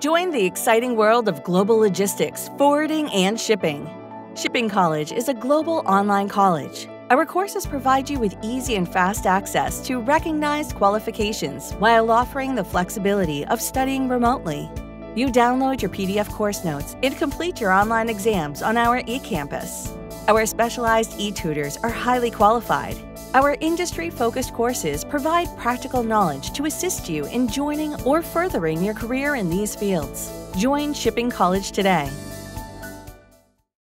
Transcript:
Join the exciting world of global logistics, forwarding, and shipping. Shipping College is a global online college. Our courses provide you with easy and fast access to recognized qualifications while offering the flexibility of studying remotely. You download your PDF course notes and complete your online exams on our eCampus. Our specialized e tutors are highly qualified. Our industry focused courses provide practical knowledge to assist you in joining or furthering your career in these fields. Join Shipping College today